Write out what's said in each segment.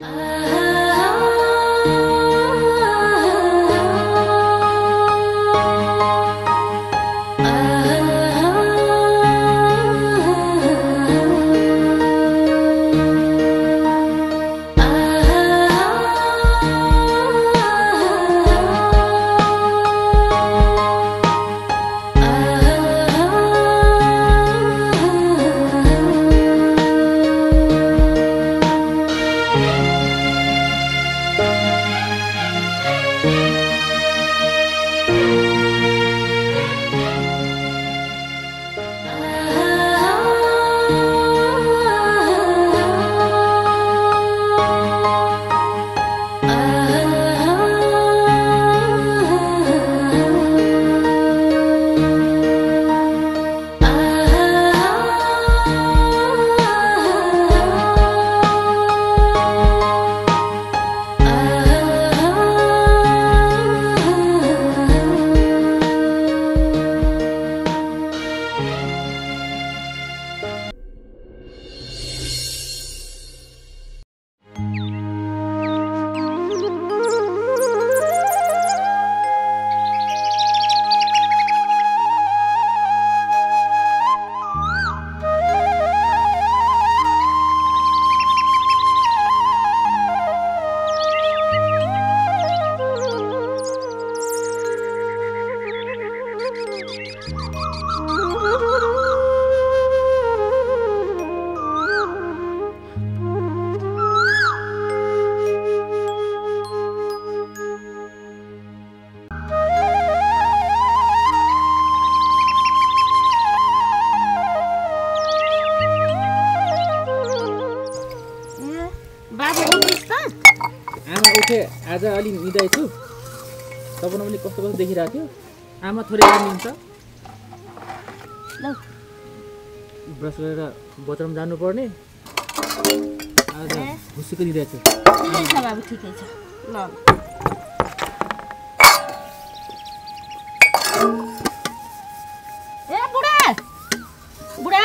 बाबु आज अलि निदाइ छु। तपाईँलाई पनि कस्तो कस्तो देखिरहेको थियो? आमा थोरै ल। ब्रस गरेर बजारमा जानुपर्ने। आज ए। भुसीको निदाइ छु। ठिकै छ बाबु ठिकै छ। ल। ल। ए बुढा! बुढा!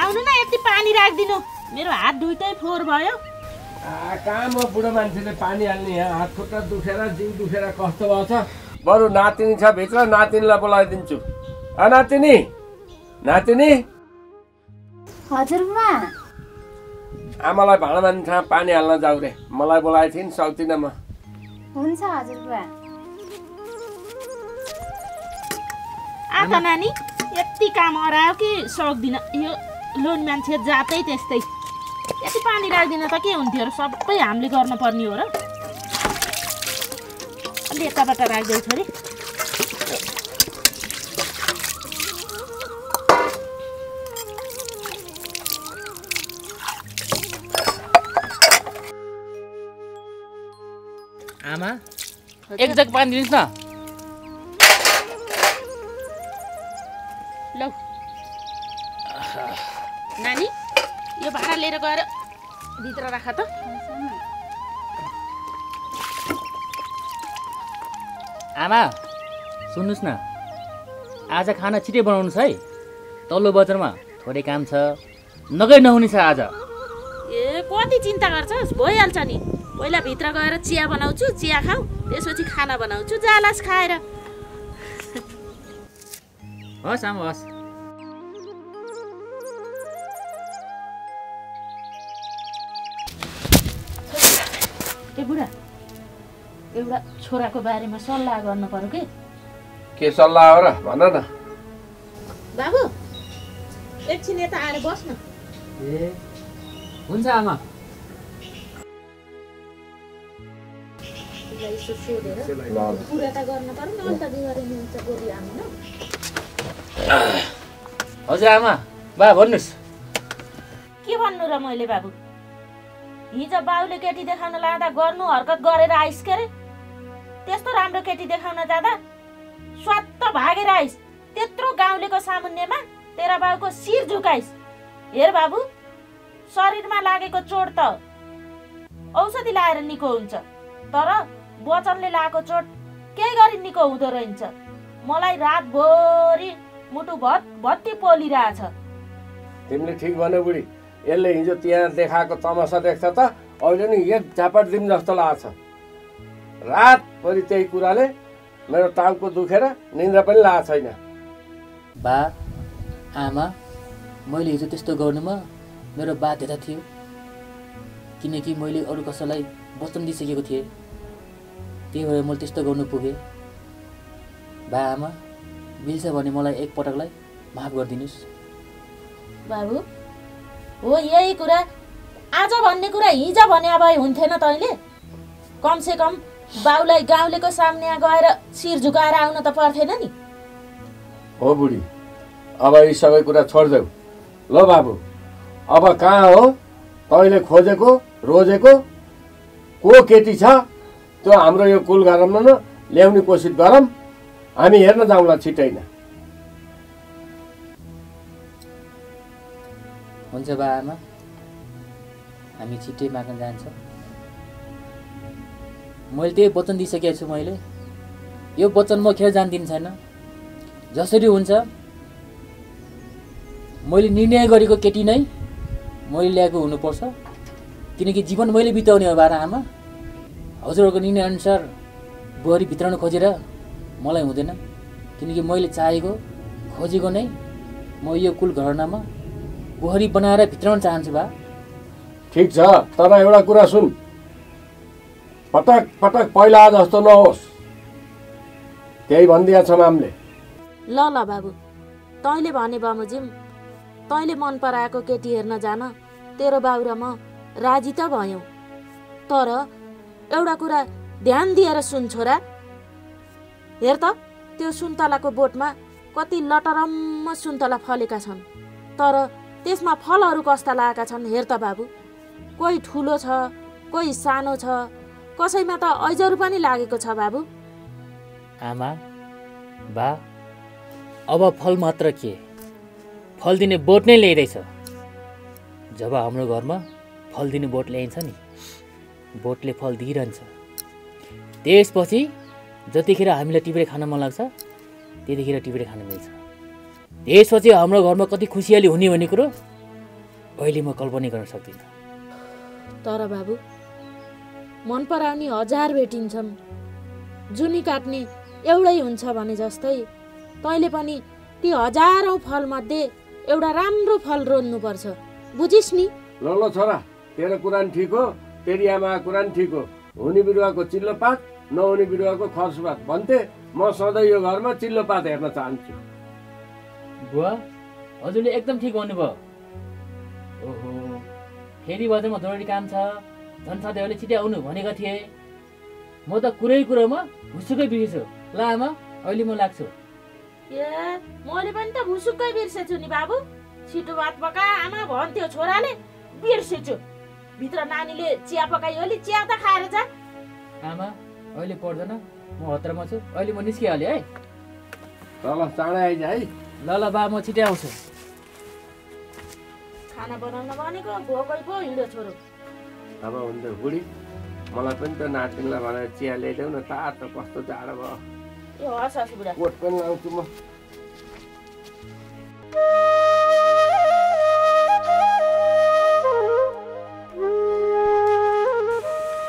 आउनु न यति पानी राखिदिनु। मेरो हात दुइटै फोहोर भयो। कहाँ म बुढो मान्छेले पानी हाल्ने यहाँ हात खुट्टा दुखेर जिउ दुखेर कस्तो भएको छ बरु नातिनी छ भित्र नातिनीलाई बोलाइदिन्छु। अ नातिनी? नातिनी? हजुर आमालाई भाँडा मान्छे पानी हाल्न जाऊ रे। मलाई बोलाएको थिइन् सक्दिनँ म। हुन्छ हजुर बुवा आ नानी यति काम हरायो कि सक्दिनँ। यो लोन मान्छे जातै त्यस्तै। यति पानी राख्दिन त के हुन्थ्यो र सबै हामीले गर्नुपर्ने हो र। अलि यताबाट राखिदेऊ छोरी आमा एक जग पानी दिनुहोस् न। आमा सुन्नुहोस् न। आज खाना छिटै बनाउनुहोस् है। तल्लो बजारमा थोरै काम छ। नगै नहुने छ आज। ए कति चिन्ता गर्छस्? भइहाल्छ नि। पहिला भित्र गएर चिया बनाउँछु चिया खाऊ त्यसपछि खाना बनाउँछु जालास खाएर। हस् आमा हस्। ए बुढा एउटा छोराको बारेमा सल्लाह गर्नु पर्यो कि? के सल्लाह हो र? भन न। बाबु एकछिन यता आएर बस्न। ए हुन्छ आमा। उसलाई यसो सोधेर ल, ल। कुरा त गर्नु पर्यो नि अन्त बिगारिनु हुन्छ भोलि हामी न हजुर आमा बा भन्नुहोस्। के भन्नु र मैले बाबु? हिजो बाबुले केटी देखाउन लाँदा गर्नु हरकत गरेर आइस के अरे त्यस्तो राम्रो केटी देखाउन जाँदा स्वात्त भागेर आइस। त्यत्रो गाउँलेको सामुन्नेमा तेरा बाबुको शिर झुकाइस। हेर बाबु शरीरमा लागेको चोट त औषधि लाएर निको हुन्छ तर वचनले लगाएको चोट केही गरी निको हुँदो रहन्छ। मलाई रातभरि मुटु भत भत्ती पोलिरहेछ। तिमीले ठिक भन्यो बुढी यसले हिजो त्यहाँ देखाएको तमासा देख्छ त अहिले नि एक झापट दिउँ जस्तो लाग्छ। रातभरि त्यही कुराले मेरो टाउको दुखेर निन्द्रा पनि लागेको छैन। बा आमा मैले हिजो त्यस्तो गर्नुमा मेरो बाध्यता थियो। किनकि मैले अरू कसैलाई वचन दिइसकेको थिएँ। त्यही भएर मैले त्यस्तो गर्नु पुगेँ। बा आमा मिल्छ भने मलाई एकपटकलाई माफ गरिदिनुहोस्। बाबु हो यही कुरा आज भन्ने कुरा हिजो भने भए हुन्थेन तैँले कमसे कम बाउलाई गाउँलेको सामने गएर शिर झुकाएर आउन त पर्थेन नि। हो बुढी अब यी सबै कुरा छोडिदेऊ। ल बाबु अब कहाँ हो? तैँले खोजेको रोजेको को केटी छ? त्यो हाम्रो यो कुल घरमा न ल्याउने कोसिस गरौँ हामी हेर्न जाउँला छिटै नै हुन्छ बा आमा हामी छिट्टै माग्न जान्छौँ। मैले त्यही वचन दिइसकेको छु मैले। यो वचन म खेर जान दिने छैन। जसरी हुन्छ मैले निर्णय गरेको केटी नै मैले ल्याएको हुनुपर्छ। किनकि जीवन मैले बिताउने हो बाह्र आमा हजुरहरूको निर्णय अनुसार बुहारी भित्राउन खोजेर मलाई हुँदैन। किनकि मैले चाहेको खोजेको नै म यो कुल घरनामा बुहारी बनाएर भित्राउन चाहन्छु बा। ठिक छ तर एउटा कुरा सुन। पटक पटक पहिला जस्तो नहोस्। त्यही भनिदिएको छ मामले। ल ल बाबु। तैँले भने बमोजिम तैँले मन पराएको केटी हेर्न जान तेरो बाउ र म राजी त भयौँ। तर एउटा कुरा ध्यान दिएर सुन छोरा। हेर त त्यो सुन्तलाको बोटमा कति लटरम्म सुन्तला फलेका छन्। तर त्यसमा फलहरू कस्ता लागेका छन् हेर त बाबु। कोही ठुलो छ कोही सानो छ कसैमा त ऐजहरू पनि लागेको छ बाबु। आमा बा अब फल मात्र के? फल दिने बोट नै ल्याइरहेछ जब हाम्रो घरमा फल दिने बोट ल्याइन्छ नि बोटले फल दिइरहन्छ। त्यसपछि जतिखेर हामीलाई टिपेर खान मन लाग्छ त्यतिखेर टिपेर खान मिल्छ। त्यसपछि हाम्रो घरमा कति खुसियाली हुने भन्ने कुरो अहिले म कल्पना गर्न सक्दिनँ। तर बाबु मन पराउने हजार भेटिन्छन्। जुनी काट्ने एउटै हुन्छ भने जस्तै तैँले पनि ती हजारौँ फलमध्ये एउटा राम्रो फल रोज्नुपर्छ। बुझिस् नि? ल ल छोरा तेरो कुरा नि ठिक हो तेरी आमाको कुरा नि ठिक हो। हुने बिरुवाको चिल्लो पात नहुने बिरुवाको खर्च पात भन्थे म सधैँ यो घरमा चिल्लो पात हेर्न चाहन्छु। बुवा हजुरले एकदम ठिक भन्नुभयो। ओहो फेरि बजारमा जरुरी काम छ। साथीहरूले छिटै आउनु भनेका थिए। म त कुरै कुरोमा भुसुकै बिर्छु। ल आमा अहिले म लाग्छु। ए मैले पनि त भुसुक्कै बिर्सेछु नि बाबु। छिटो भात पका आमा भन्थ्यो छोराले बिर्सेछु। भित्र नानीले चिया पकायो अलिक चिया त खाएर जा। आमा अहिले पर्दैन म हत्रमा छु। अहिले म निस्किहालेँ है। तल चाँडै आइज है। ल ल बा म छिटै आउँछु। खाना बनाउन भनेको भोकै पो हिँड्यो छोरो। अब हुन्छ बुढी। मलाई पनि त नातिनीलाई भनेर चिया ल्याइदेऊ न तातो कस्तो जाडो भयो। कोट पनि लाउँछु म।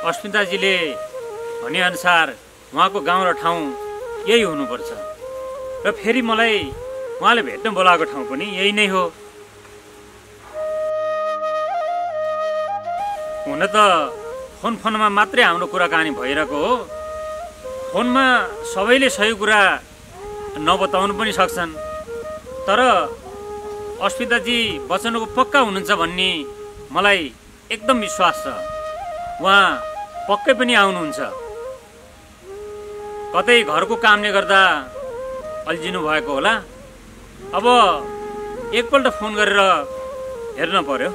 अस्मिताजीले भनेअनुसार उहाँको गाउँ र ठाउँ यही हुनुपर्छ। र फेरि मलाई उहाँले भेट्न बोलाएको ठाउँ पनि यही नै हो। हुन त फोन फोनमा मात्रै हाम्रो कुराकानी भइरहेको हो। फोनमा सबैले सही कुरा नबताउनु पनि सक्छन्। तर अस्मिताजी वचनको पक्का हुनुहुन्छ भन्ने मलाई एकदम विश्वास छ। उहाँ पक्कै पनि आउनुहुन्छ। कतै घरको कामले गर्दा अल्झिनु भएको होला। अब एकपल्ट फोन गरेर हेर्न पर्यो।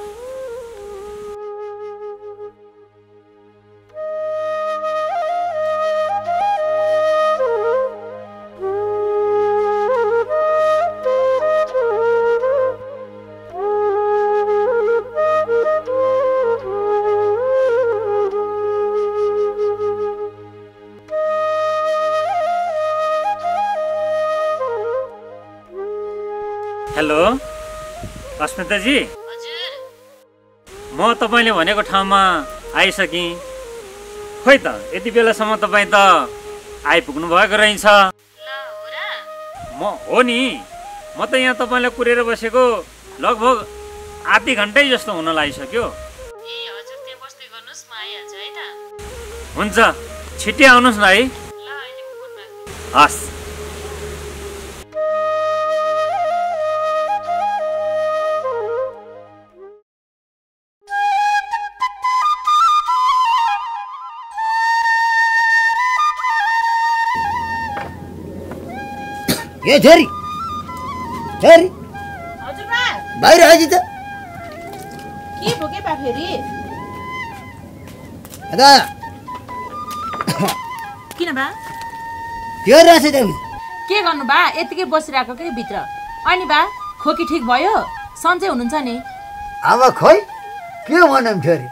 हजुर म तपाईँले भनेको ठाउँमा आइसकेँ। खोइ त यति बेलासम्म तपाईँ त आइपुग्नु भएको रहेछ। म हो नि। म त यहाँ तपाईँलाई कुरेर बसेको लगभग आधी घन्टै जस्तो हुन लागिसक्यो। हुन्छ छिट्टै आउनुहोस् न है। हस्। ए छोरी छोरी बाहिर आइज त किन बा रहेछ त्यहाँ के गर्नु बा यतिकै बसिरहेको के भित्र अनि बा खोकी ठिक भयो सन्चै हुनुहुन्छ नि अब खोइ के भनौँ छोरी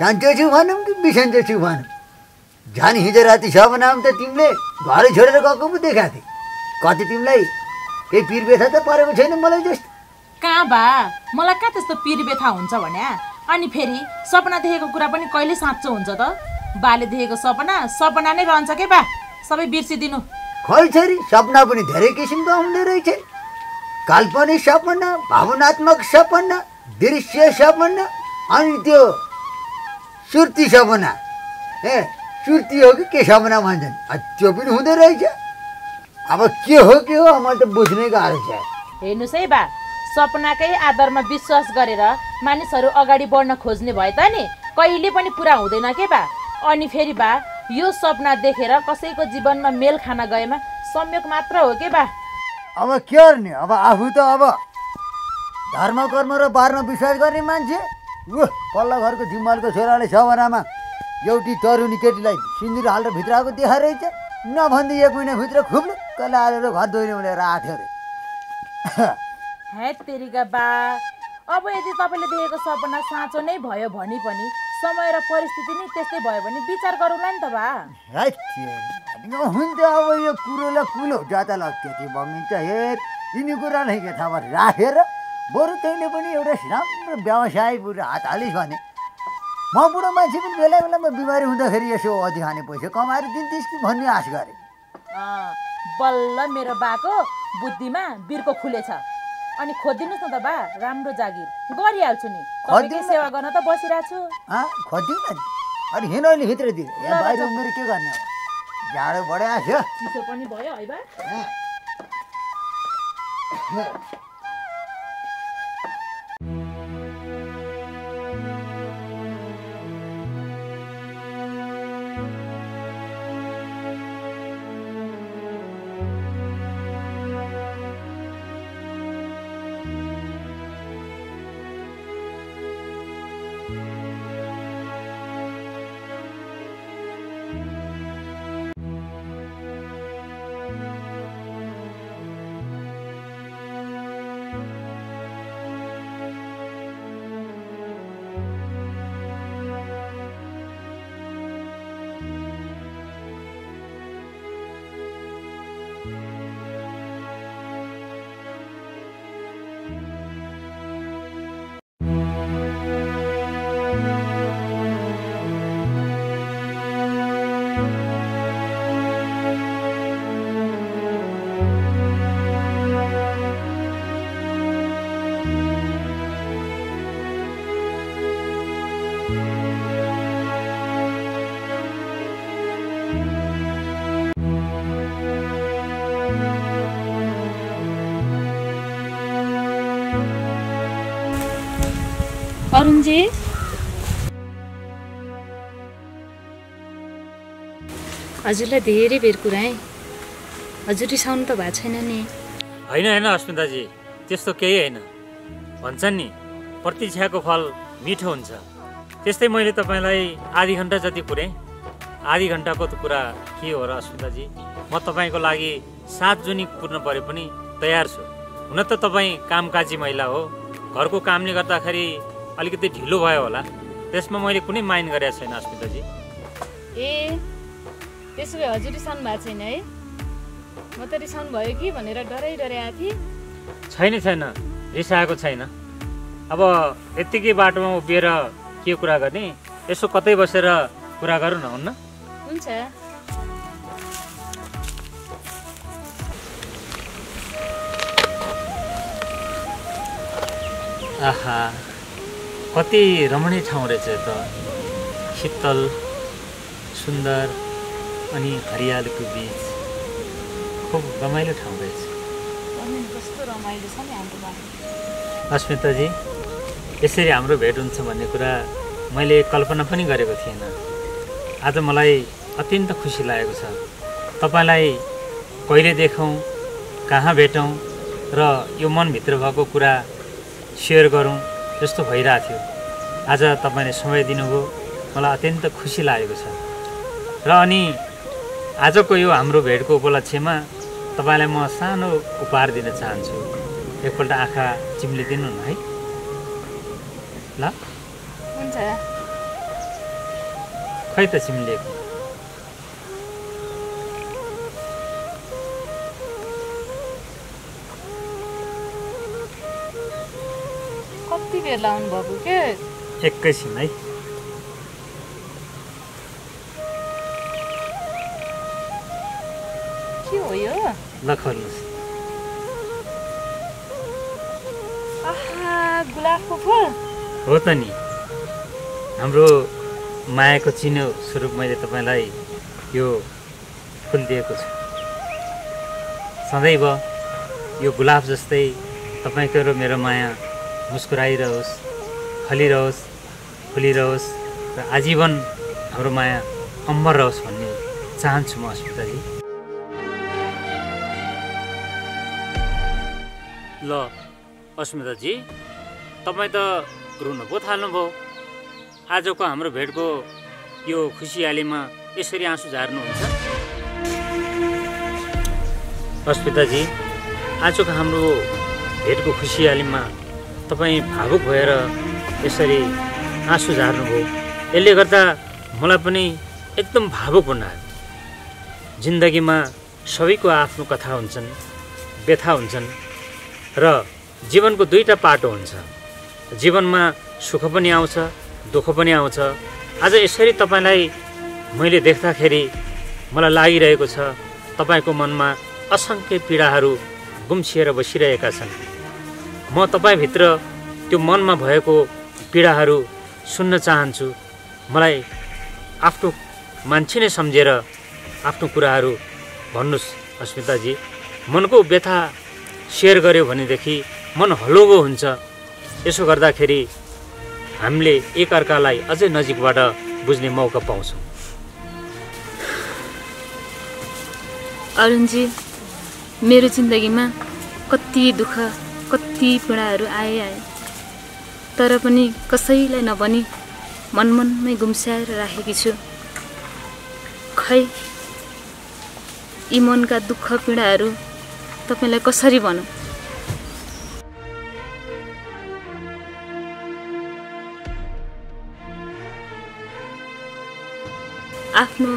सन्चो छु भनौँ कि बिसन्चो छु भनौँ झन् हिजो राति छ बनाम त तिमीले घर छोडेर गएको पो देखाएको थिएँ कति तिमीलाई केही पिर व्यथा त परेको छैन मलाई जस्तो कहाँ बा? मलाई कहाँ त्यस्तो पिर व्यथा हुन्छ भने? अनि फेरि सपना देखेको कुरा पनि कहिले साँचो हुन्छ त? बाले देखेको सपना सपना नै रहन्छ के बा? सबै बिर्सिदिनु। खोइ छोरी सपना पनि धेरै किसिमको हुँदो रहेछ। काल्पनिक सपना भावनात्मक सपना दृश्य सपना अनि त्यो सुर्ती सपना। ए सुर्ती हो कि के सपना भन्छन्? त्यो पनि हुँदो रहेछ। अब के हो के हो? मलाई त बुझ्नै गाह्रो छ। हेर्नुहोस् है बा सपनाकै आधारमा विश्वास गरेर मानिसहरू अगाडि बढ्न खोज्ने भए त नि। कहिले पनि पुरा हुँदैन के बा? अनि फेरि बा यो सपना देखेर कसैको जीवनमा मेल खान गएमा संयोग मात्र हो के बा? अब के गर्ने? अब आफू त अब धर्म कर्म र बारमा विश्वास गर्ने मान्छे। ऊ पल्लो घरको जिम्मालको छोराले सपनामा एउटी तरुनी केटीलाई सिन्दुर हालेर भित्र आएको देखाएर रहेछ। नभन्दै एक महिनाभित्र खुब्ले कसले हालेर घर दोहोरी उडेर आँट्यो अरे हे तेरिका बा अब यदि तपाईँले देखेको सपना साँचो नै भयो भने पनि समय र परिस्थिति नै त्यस्तै भयो भने विचार गरौँला नि त बा। है हुन्छ अब यो कुरोलाई कुलो जाता त्यति बगिन्छ हेर यिनी कुरालाई के थाहा राखेर बरु तैँले पनि एउटा राम्रो व्यवसाय हात हालिस् भने म बुढो मान्छे पनि बेला बेलामा बिमारी हुँदाखेरि यसो अझै खाने पैसा कमाएर दिन्थिस् कि भन्ने आश गरेँ। बल्ल मेरो बाको बुद्धिमा बिर्को खुलेछ। अनि खोजिदिनुहोस् न त बा राम्रो जागिर। गरिहाल्छु नि। सेवा गर्न त बसिरहेको छु। खोज्दिउँ न। अनि हिँड अहिले भित्रतिर यहाँ ल, बाहिर ल। उमेर के गर्ने अब? जाडो बढे आयो चिसो पनि भयो है बा। अरुणजी हजुरलाई धेरै बेर कुराएँ हजुर रिसाउनु त भएको छैन नि होइन होइन अस्मिताजी त्यस्तो केही होइन भन्छन् नि प्रतीक्षाको फल मिठो हुन्छ त्यस्तै मैले तपाईँलाई आधी घन्टा जति कुरेँ आधी घन्टाको त कुरा के हो र अस्मिताजी म तपाईँको लागि सात जुनी कुर्न परे पनि तयार छु हुन त तपाईँ कामकाजी महिला हो घरको कामले गर्दाखेरि अलिकति ढिलो भयो होला। त्यसमा मैले कुनै माइन्ड गरेको छैन अस्मिताजी। ए त्यसो भए हजुर रिसाउनु भएको छैन है। म त रिसाउनु भयो कि भनेर डराइ डराइ आएको थिएँ। छैन छैन। रिसाएको छैन। अब यत्तिकै बाटोमा उभिएर के कुरा गर्ने यसो कतै बसेर कुरा गरौँ न हुन्न? हुन्छ। आहा। कति रमणीय ठाउँ रहेछ त। शीतल सुन्दर अनि हरियालीको बिच। खुब रमाइलो ठाउँ रहेछ। अस्मिताजी यसरी हाम्रो भेट हुन्छ भन्ने कुरा मैले कल्पना पनि गरेको थिएन। आज मलाई अत्यन्त खुसी लागेको छ। तपाईँलाई कहिले देखौँ कहाँ भेटौँ र यो मनभित्र भएको कुरा सेयर गरौँ जस्तो भइरहेको थियो। आज तपाईँले समय दिनुभयो। मलाई अत्यन्त खुसी लागेको छ। र अनि आजको यो हाम्रो भेटको उपलक्ष्यमा तपाईँलाई म सानो उपहार दिन चाहन्छु। एकपल्ट आँखा चिम्लिदिनु न है। ल। हुन्छ। खै त चिम्लिएको लाउनु भएको के? एकैछिन है। के हो यो? ल खोल्नुहोस्। आहा गुलाबको फुल। हो त नि। हाम्रो मायाको चिनो स्वरूप मैले तपाईँलाई यो फुल दिएको छु। सदैव यो गुलाब जस्तै तपाईँको र मेरो माया मुस्कुराइरहोस् फलिरहोस् फुलिरहोस् र आजीवन हाम्रो माया अम्बर रहोस् भन्ने चाहन्छु म अस्मिताजी। ल अस्मिताजी तपाईँ त रुनु पो थाल्नुभयो। आजको हाम्रो भेटको यो खुसियालीमा यसरी आँसु झार्नुहुन्छ। अस्मिताजी आजको हाम्रो भेटको खुसियालीमा तपाईँ भावुक भएर यसरी आँसु झार्नुभयो यसले गर्दा मलाई पनि एकदम भावुक हुन आयो। जिन्दगीमा सबैको आफ्नो कथा हुन्छन् व्यथा हुन्छन् र जीवनको दुईवटा पाटो हुन्छ। जीवनमा सुख पनि आउँछ दुःख पनि आउँछ। आज यसरी तपाईँलाई मैले देख्दाखेरि मलाई लागिरहेको छ तपाईँको मनमा असङ्ख्य पीडाहरू गुम्सिएर बसिरहेका छन्। म तपाईँभित्र त्यो मनमा भएको पीडाहरू सुन्न चाहन्छु। मलाई आफ्नो मान्छे नै सम्झेर आफ्नो कुराहरू भन्नुहोस् अस्मिताजी। मनको व्यथा सेयर गऱ्यो भनेदेखि मन हलुङ्गो हुन्छ। यसो गर्दाखेरि हामीले एकअर्कालाई अझै नजिकबाट बुझ्ने मौका पाउँछौँ। अरुणजी मेरो जिन्दगीमा कति दुःख कति पीडाहरू आए आए। तर पनि कसैलाई नभनी मनमनमै गुम्स्याएर राखेकी छु। खै यी मनका दुःख पीडाहरू तपाईँलाई कसरी भनौँ? आफ्नो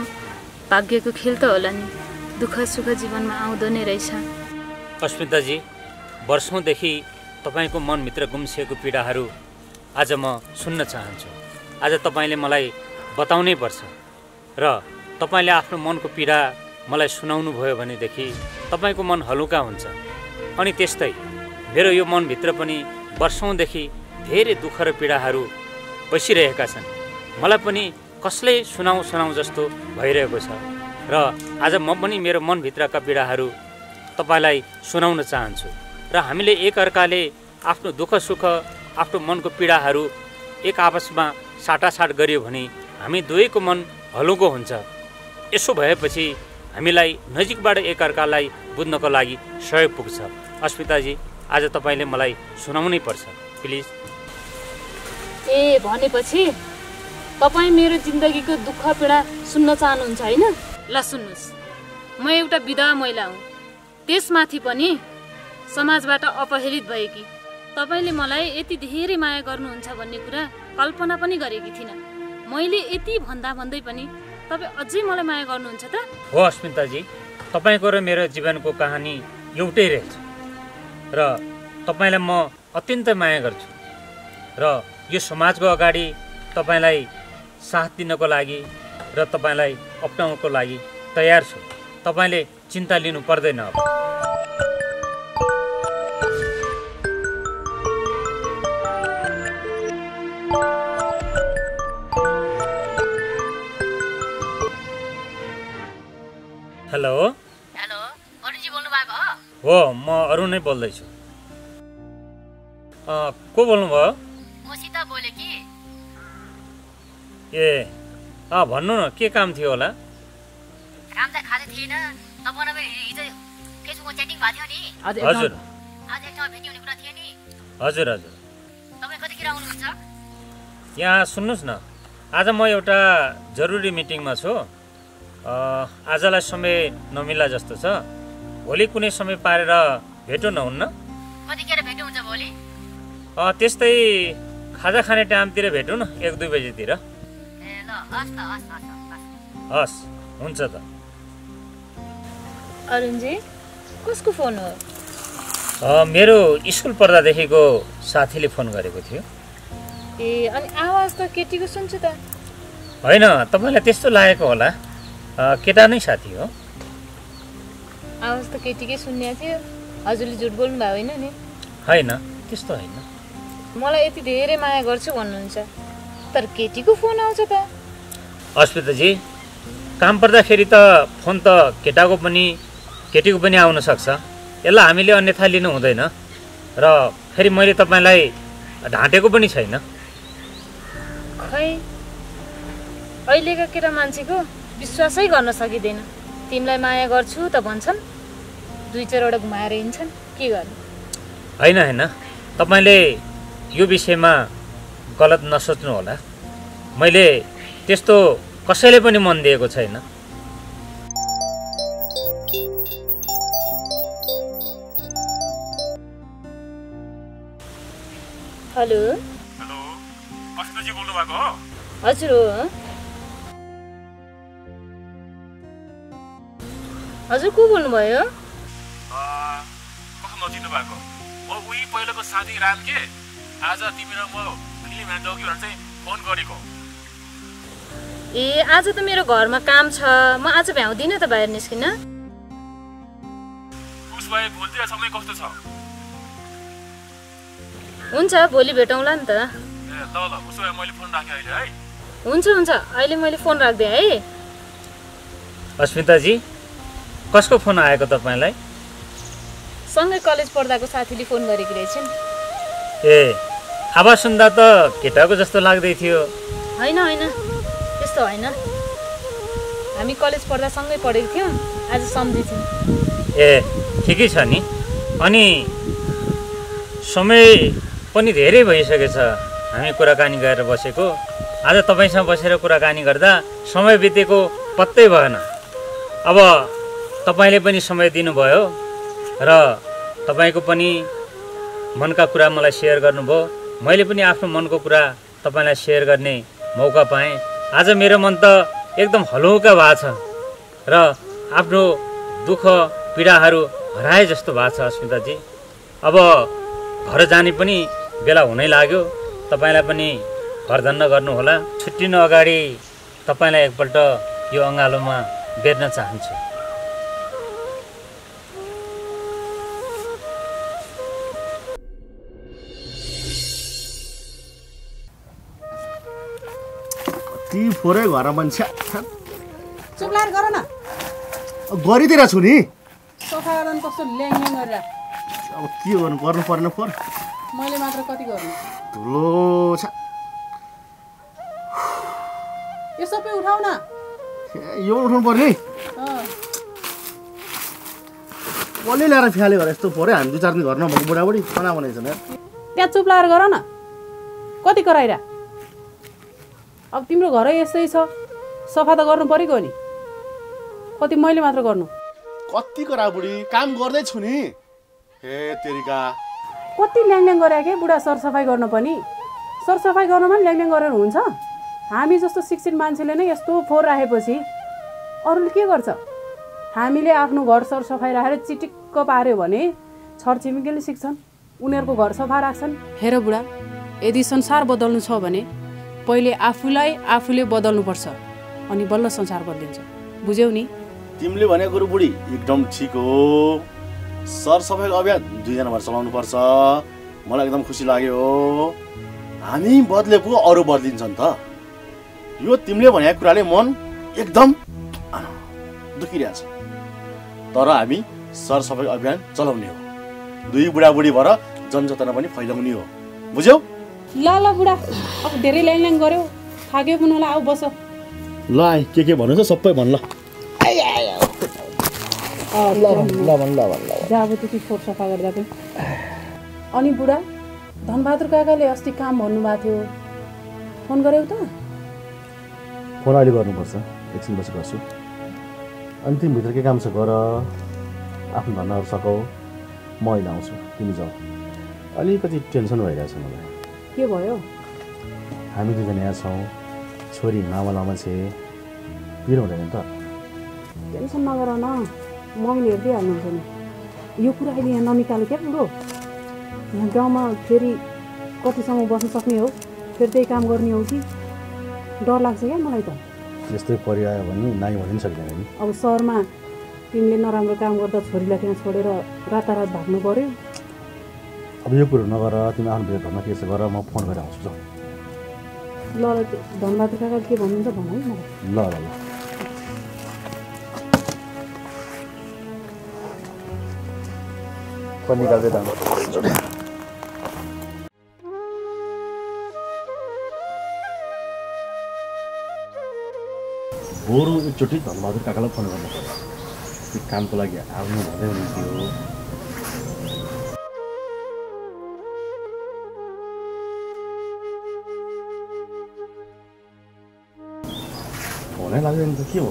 भाग्यको खेल त होला नि। दुःख सुख जीवनमा आउँदो नै रहेछ। अस्मिताजी वर्षौँदेखि तपाईँको मनभित्र गुम्सिएको पीडाहरू आज म सुन्न चाहन्छु। आज तपाईँले मलाई बताउनै पर्छ र तपाईँले आफ्नो मनको पीडा मलाई सुनाउनु भयो भनेदेखि तपाईँको मन हलुका हुन्छ। अनि त्यस्तै मेरो यो मनभित्र पनि वर्षौँदेखि धेरै दुःख र पीडाहरू बसिरहेका छन्। मलाई पनि कसले सुनाउ सुनाउ जस्तो भइरहेको छ र आज म पनि मेरो मनभित्रका पीडाहरू तपाईँलाई सुनाउन चाहन्छु। र हामीले एकअर्काले आफ्नो दुःख सुख आफ्नो मनको पीडाहरू एक आपसमा साटासाट गऱ्यो भने हामी दुवैको मन हलुको हुन्छ। यसो भएपछि हामीलाई नजिकबाट एकअर्कालाई बुझ्नको लागि सहयोग पुग्छ। अस्मिताजी आज तपाईँले मलाई सुनाउनै पर्छ प्लिज। ए भनेपछि तपाईँ मेरो जिन्दगीको दुःख पीडा सुन्न चाहनुहुन्छ होइन? ल सुन्नुहोस्। म एउटा विधवा महिला हुँ। त्यसमाथि पनि समाजबाट अपहेलित भएकी। तपाईँले मलाई यति धेरै माया गर्नुहुन्छ भन्ने कुरा कल्पना पनि गरेकी थिइनँ। मैले यति भन्दा भन्दै पनि तपाईँ अझै मलाई माया गर्नुहुन्छ त? हो अस्मिताजी। तपाईँको र मेरो जीवनको कहानी एउटै रहेछ। र तपाईँलाई म अत्यन्त माया गर्छु। र यो समाजको अगाडि तपाईँलाई साथ दिनको लागि र तपाईँलाई अप्नाउनको लागि तयार छु। तपाईँले चिन्ता लिनु पर्दैन अब। हेलो हेलो अरुणजी बोल्नु भएको हो? हो म अरुण नै बोल्दैछु। अँ, को बोल्नुभयो? म सीता बोलेँ कि। ए अँ भन्नु न के काम थियो होला? काम त खाँदै थिएन। पनि हिजो फेसबुकमा च्याटिङ भएको थियो नि। हजुर। आज एक ठाउँमा भेट्ने हुने कुरा थियो नि। हजुर हजुर। तपाईँ कतिखेर आउनुहुन्छ? यहाँ सुन्नुहोस् न। आज म एउटा जरुरी मिटिङमा छु। आजलाई समय नमिला जस्तो छ। भोलि कुनै समय पारेर भेटौँ न हुन्न? त्यस्तै खाजा खाने टाइमतिर भेटौँ न एक दुई बजीतिर। ए ल हस् त हस् हस् हस्। हस् हुन्छ त। अरुणजी कसको फोन हो? अँ, मेरो स्कुल पढ्दादेखिको साथीले फोन गरेको थियो। ए अनि आवाज त केटीको सुन्छु त। होइन तपाईँलाई त्यस्तो लागेको होला। केटा नै साथी हो। आवाज त केटीकै सुन्ने थियो। हजुरले झुट बोल्नु भयो होइन नि? होइन त्यस्तो होइन। मलाई यति धेरै माया गर्छु भन्नुहुन्छ तर केटीको फोन आउँछ त। अस्मिताजी काम पर्दाखेरि त फोन त केटाको पनि केटीको पनि आउन सक्छ। यसलाई हामीले अन्यथा लिनु हुँदैन। र फेरि मैले तपाईँलाई ढाँटेको पनि छैन। खै अहिलेका केटा मान्छेको? विश्वासै गर्न सकिँदैन। तिमीलाई माया गर्छु त भन्छन् दुई चारवटा घुमाएर हिँड्छन् के गर्नु? होइन होइन। तपाईँले यो विषयमा गलत नसोच्नु होला। मैले त्यस्तो कसैले पनि मन दिएको छैन। हेलो? हेलो अस्मिताजी बोल्नु भएको हो? हजुर हो। हजुर को बोल्नुभयो? नचिन्नु भएको? म उही पहिलाको साथी राम के? आज तिमी र म फिल्म हेर्न कि भनेर चाहिँ फोन गरेको। ए आज त मेरो घरमा काम छ। म आज भ्याउँदिनँ त बाहिर निस्किन। उस भए भोलितिर समय कस्तो छ? हुन्छ भोलि भेटौँला नि त। ए ल ल उसो भए मैले फोन राखेँ अहिले है। हुन्छ हुन्छ। अहिले मैले फोन राख्दिएँ है। अस्मिताजी कसको फोन आएको तपाईँलाई? सँगै कलेज पढ्दाको साथीले फोन गरेकी रहेछन्। ए आवाज सुन्दा त केटाको जस्तो लाग्दै थियो। होइन होइन। त्यस्तो होइन। हामी कलेज पढ्दा सँगै पढेको थियौँ। आज सम्झिन्छौँ। ए ठिकै छ नि। अनि समय पनि धेरै भइसकेछ हामी कुराकानी गरेर बसेको। आज तपाईँसँग बसेर कुराकानी गर्दा समय बितेको पत्तै भएन। अब तपाईँले पनि समय दिनुभयो र तपाईँको पनि मनका कुरा मलाई सेयर गर्नुभयो। मैले पनि आफ्नो मनको कुरा तपाईँलाई सेयर गर्ने मौका पाएँ। आज मेरो मन त एकदम हलुका भएको छ र आफ्नो दुःख पीडाहरू हराए जस्तो भएको छ अस्मिताजी। अब घर जाने पनि बेला हुनै लाग्यो। तपाईँलाई पनि घर धन्न गर्नुहोला। छुट्टिनु अगाडि तपाईँलाई एकपल्ट यो अँगालोमा बेर्न चाहन्छु। ती फोरै घर मान्छे। चुप्लाएर गर न। गरिदिएर छु नि। सफा गर्दा नि कस्तो ल्याङ गरेर। अब के गर्नु गर्नु परेन फोहोर मैले मात्र कति गर्नु? धुलो छ। यो सबै उठाउ न। यो उठाउनु पर्ने? कसले ल्याएर फ्याले घर यस्तो फोहोरै हामी दुई चार दिन घर नभएको बुढाबुढी खाना बनाइछ नि त्यहाँ चुप्लाएर गर न। कति कराइरा? अब तिम्रो घरै यस्तै छ। सफा त गर्नु परेको नि। कति मैले मात्र गर्नु। कतिको राबुढी काम गर्दैछु नि। हे तेरिका। कति ल्याङल्याङ गरे के बुढा सरसफाइ गर्न पनि? सरसफाइ गर्नमा पनि ल्याङल्याङ गरेर हुन्छ। हामी जस्तो शिक्षित मान्छेले नै यस्तो फोहोर राखेपछि अरूले के गर्छ? हामीले आफ्नो घर सरसफाइ राखेर चिटिक्क पार्यो भने छरछिमेकीले सिक्छन्। उनीहरूको घर सफा राख्छन्। हेर बुढा यदि संसार बदल्नु छ भने पहिले आफूलाई आफूले बदल्नुपर्छ अनि बल्ल संसार बदलिन्छ। बुझ्यौ नि? तिमीले भनेको कुरो बुढी एकदम ठिक हो। सरसफाइको अभियान दुईजना भएर चलाउनु पर्छ मलाई एकदम खुसी लाग्यो। हामी बदलेको अरू बदलिन्छ नि त। यो तिमीले भनेको कुराले मन एकदम दुखिरहेछ। तर हामी सरसफाइ अभियान चलाउने हो। दुई बुढाबुढी भएर जनचेतना पनि फैलाउने हो। बुझ्यौ? ल ल बुढा। अब धेरै ल्याङ ल्याङ गऱ्यौ थाक्यो पनि होला आऊ बस। ल आएँ के के भन्नु छ सबै भन् ल। अब त्यति फोहोर सफा गर्दा पनि अनि बुढा धनबहादुर काकाले अस्ति काम भन्नुभएको थियो। फोन गऱ्यौ त। फोन अहिले गर्नुपर्छ। एकछिन पछि गर्छु अनि तिमी भित्र के काम छ गर। आफ्नो धन्दाहरू सकाउ म अहिले आउँछु। तिमी जाऊ। अलिकति टेन्सन भइरहेछ मलाई। के भयो? हामी दुईजना यहाँ छौँ। छोरी लामा लामा छे। पिर हुँदैन त। टेन्सन नगर न। मम्मीले हेरिदिइहाल्नुहुन्छ नि। यो कुरा अहिले यहाँ ननिकाल्यो क्या बुढो यहाँ गाउँमा फेरि कतिसम्म बस्न सक्ने हो? फेरि त्यही काम गर्ने हो कि? डर लाग्छ क्या मलाई त। यस्तै परिआयो भने नाइ पनि सक्दैन नि। अब सहरमा तिमीले नराम्रो काम गर्दा छोरीलाई त्यहाँ छोडेर रातारात भाग्नु पऱ्यो अब यो कुरो नगर तिमी आफ्नो भित्र घरमा के छ गर म फोन गरेर आउँछु ल ल धनबहादुर काका के भन्नुहुन्छ भन मलाई ल ल ल निकाल्दै जानु बरु एकचोटि धनबहादुर काकालाई फोन गर्नु पर्यो त्यो कामको लागि आउनु भन्दै हुनुहुन्थ्यो फोनै लाग्दैन त के हो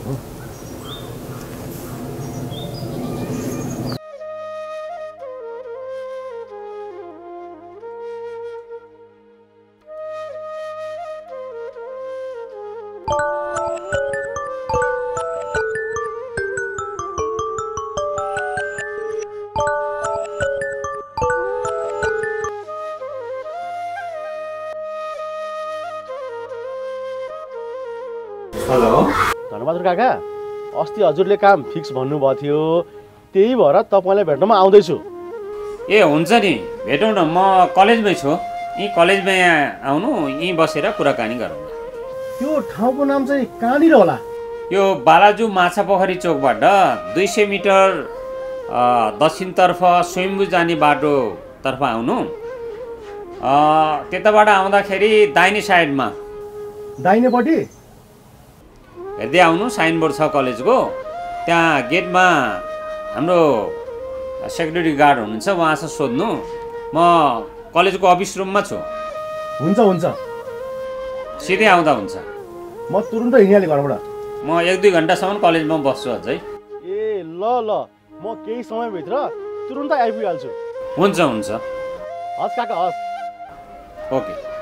हेलो। धनबहादुर काका। अस्ति हजुरले काम फिक्स भन्नुभएको थियो। त्यही भएर तपाईँलाई भेट्नमा आउँदैछु। ए हुन्छ नि। भेटौँ न। म कलेजमै छु। यहीँ कलेजमै आउनु यहीँ बसेर कुराकानी गरौँ त्यो ठाउँको नाम चाहिँ कहाँनिर होला? यो बालाजु माछा पोखरी चोकबाट दुई सय मिटर अ, दक्षिणतर्फ स्वयम्भू जाने बाटोतर्फ आउनु। अ, त्यताबाट आउँदाखेरि दाहिने साइडमा। दाहिनेपट्टि? हेर्दै आउनु साइनबोर्ड छ कलेजको। त्यहाँ गेटमा हाम्रो सेक्युरिटी गार्ड हुनुहुन्छ उहाँसँग सोध्नु। म कलेजको अफिस रुममा छु। हुन्छ हुन्छ। सिधै आउँदा हुन्छ। म तुरुन्त हिँडिहालेँ घरबाट। म एक दुई घन्टासम्म कलेजमा बस्छु अझै। ए ल ल। म केही समयभित्र तुरुन्तै आइपुगिहाल्छु। हुन्छ हुन्छ। हस् काका हस्। ओके।